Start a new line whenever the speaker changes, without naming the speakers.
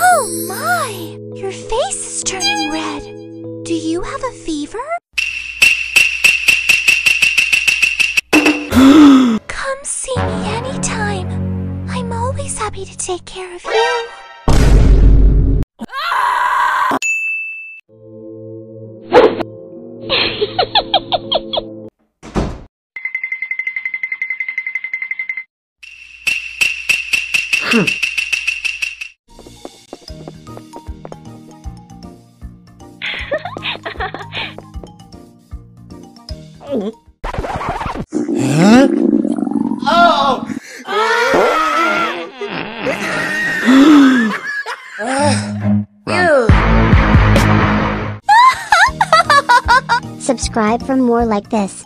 Oh my! Your face is turning red. Do you have a fever? Come see me anytime. I'm always happy to take care of you.
Subscribe for more like this.